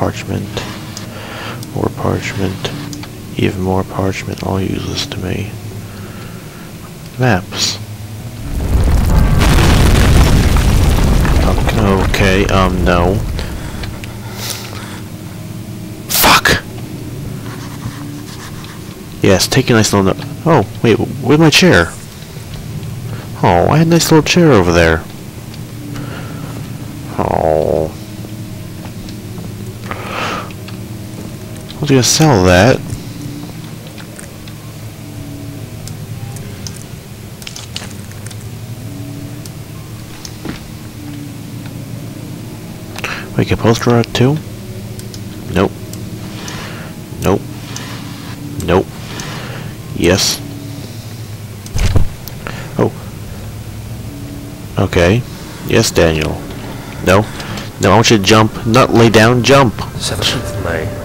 parchment. More parchment. Even more parchment, all useless to me. Maps. Okay, um, no. Fuck! Yes, take a nice little note. Oh, wait, where's my chair? Oh, I had a nice little chair over there. Oh. Was gonna sell that. We can poster art too? Nope. Nope. Nope. Yes. Oh. Okay. Yes, Daniel. No. No, I want you to jump. Not lay down, jump. 17th May,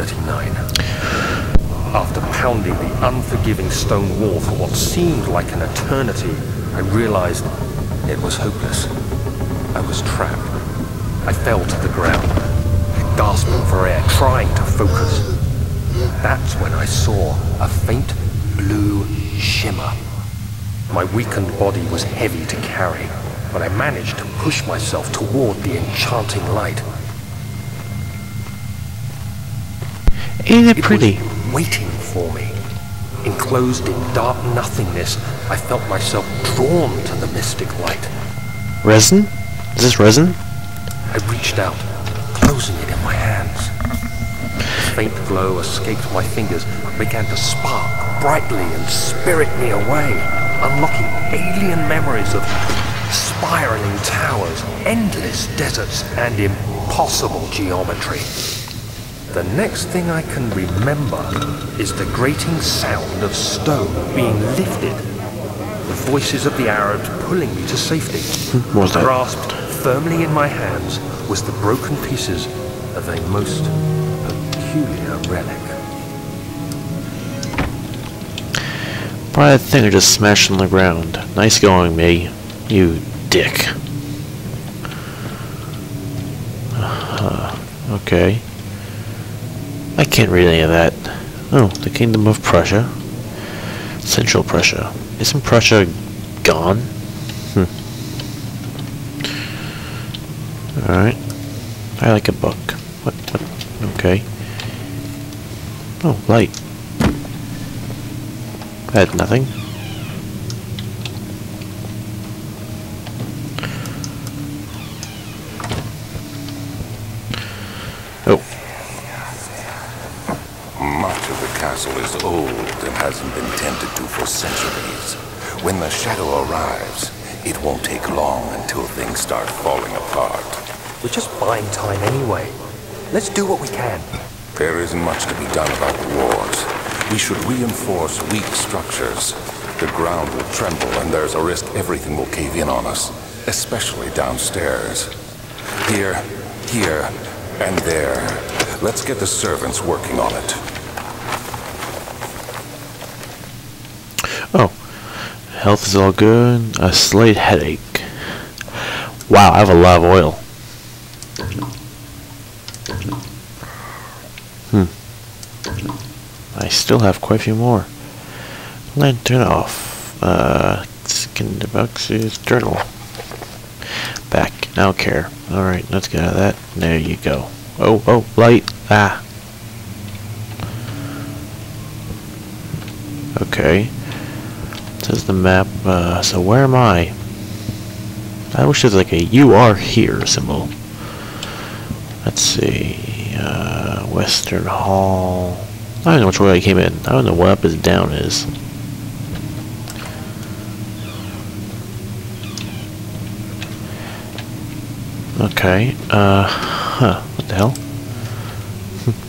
1839. After pounding the unforgiving stone wall for what seemed like an eternity, I realized it was hopeless. I was trapped. I fell to the ground, gasping for air, trying to focus. That's when I saw a faint blue shimmer. My weakened body was heavy to carry, but I managed to push myself toward the enchanting light. Ain't it It pretty? was waiting for me. Enclosed in dark nothingness, I felt myself drawn to the mystic light. Resin? Is this resin? I reached out, closing it in my hands. A faint glow escaped my fingers and began to spark brightly and spirit me away, unlocking alien memories of spiraling towers, endless deserts, and impossible geometry. The next thing I can remember is the grating sound of stone being lifted. The voices of the Arabs pulling me to safety. What was that? Grasped firmly in my hands was the broken pieces of a most peculiar relic. Probably that thing I just smashed on the ground. Nice going, me. You dick. Uh, okay. Can't read any of that. Oh, the Kingdom of Prussia. Central Prussia. Isn't Prussia gone? Hmm. Alright. I like a book. What, what? Okay. Oh, light. Had nothing. Is old and hasn't been tended to for centuries. When the shadow arrives, it won't take long until things start falling apart. We're just buying time anyway. Let's do what we can. There isn't much to be done about the wars. We should reinforce weak structures. The ground will tremble and there's a risk everything will cave in on us, especially downstairs. Here, here, and there. Let's get the servants working on it. oh. Health is all good. A slight headache. Wow, I have a lot of oil. Hmm. I still have quite a few more. Lantern off. Uh, skin the boxes. Journal. Back. I don't care. Alright, let's get out of that. There you go. Oh, oh, light. Ah. Okay. Says the map. Uh, so where am I? I wish there was like a "You are here" symbol. Let's see. Uh, Western Hall. I don't know which way I came in. I don't know what up is down is. Okay. Uh, huh. What the hell?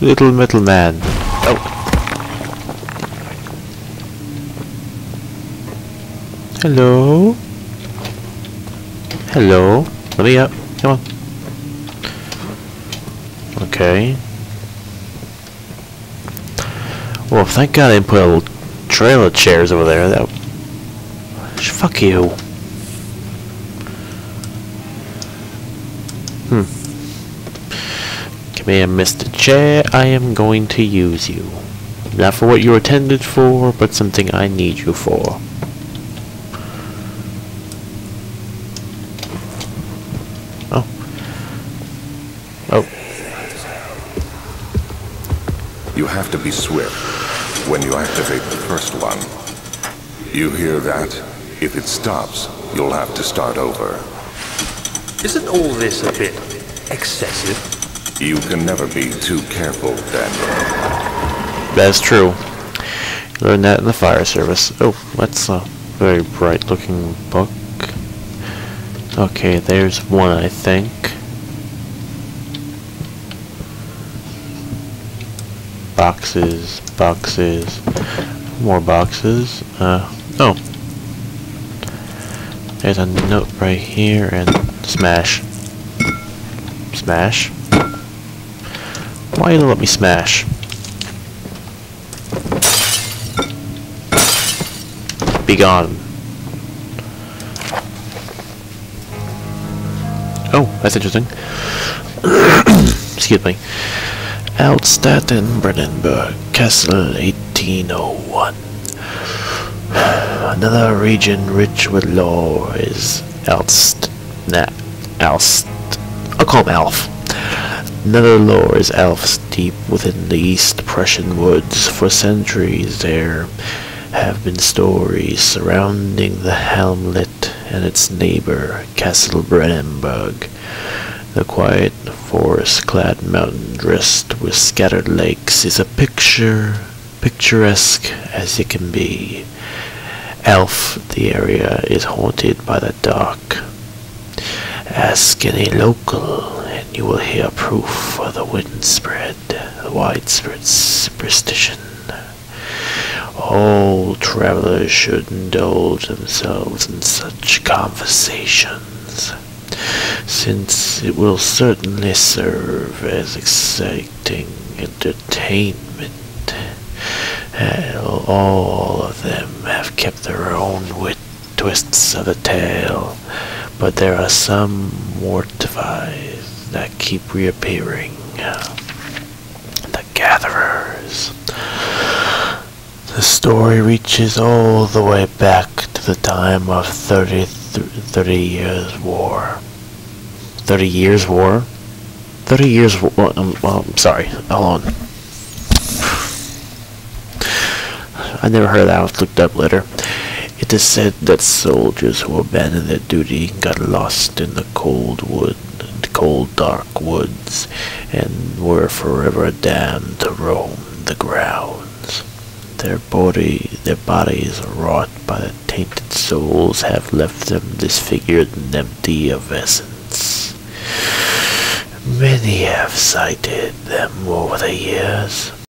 Little metal man. Oh. Hello? Hello? Let me up. Come on. Okay. Well, thank God I didn't put a little trail of chairs over there. That. Fuck you. Hmm. Come here, Mr. Chair. I am going to use you. Not for what you were intended for, but something I need you for. Have to be swift when you activate the first one. You hear that? If it stops, you'll have to start over. Isn't all this a bit excessive? You can never be too careful, Daniel. That's true. Learned that in the fire service. Oh, that's a very bright looking book. Okay, there's one, I think. Boxes, boxes, more boxes. Uh, oh. There's a note right here and smash. Smash? Why you don't let me smash? Be gone. Oh, that's interesting. Excuse me. Altstadt and Brennenburg, Castle 1801. Another region rich with lore is Alst... Nah, Alst... I'll call him Alf. Another lore is Alf's deep within the East Prussian woods. For centuries there have been stories surrounding the hamlet and its neighbor, Castle Brennenburg. The quiet, forest-clad mountain dressed with scattered lakes is a picture, picturesque as it can be. Elf, the area is haunted by the dark. Ask any local, and you will hear proof of the widespread, widespread superstition. All travelers should indulge themselves in such conversations, since it will certainly serve as exciting entertainment. And all of them have kept their own wit twists of the tale, but there are some mortified that keep reappearing. The Gatherers. The story reaches all the way back to the time of 30, 30 Years' War. 30 Years' War? 30 Years' War. Um, well, I'm sorry. Hold on. I never heard that. I looked up later. It is said that soldiers who abandoned their duty got lost in the cold wood, the cold dark woods, and were forever damned to roam the grounds. Their body, their bodies, wrought by the tainted souls, have left them disfigured and empty of essence. Many have sighted them over the years.